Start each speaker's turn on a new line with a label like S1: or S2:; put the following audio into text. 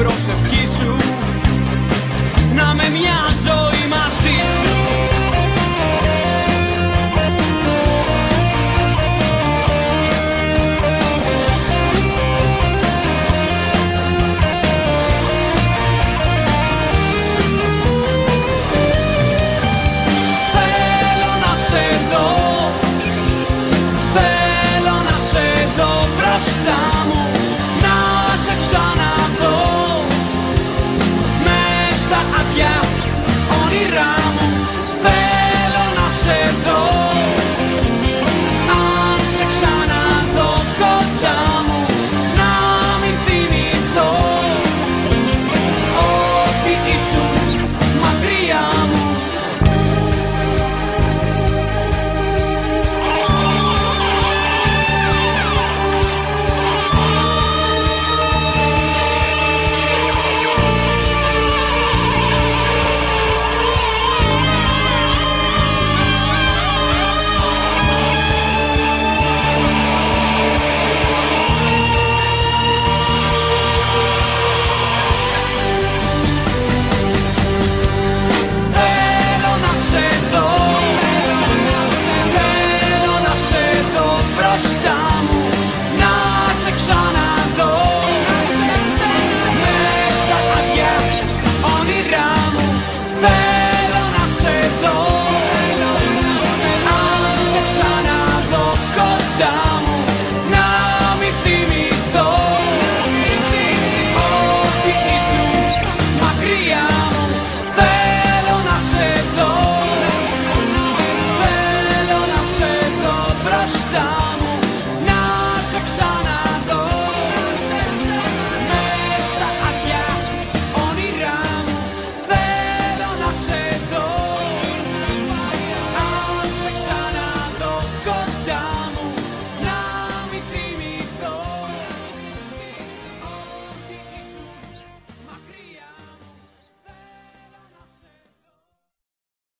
S1: proszę w Iran.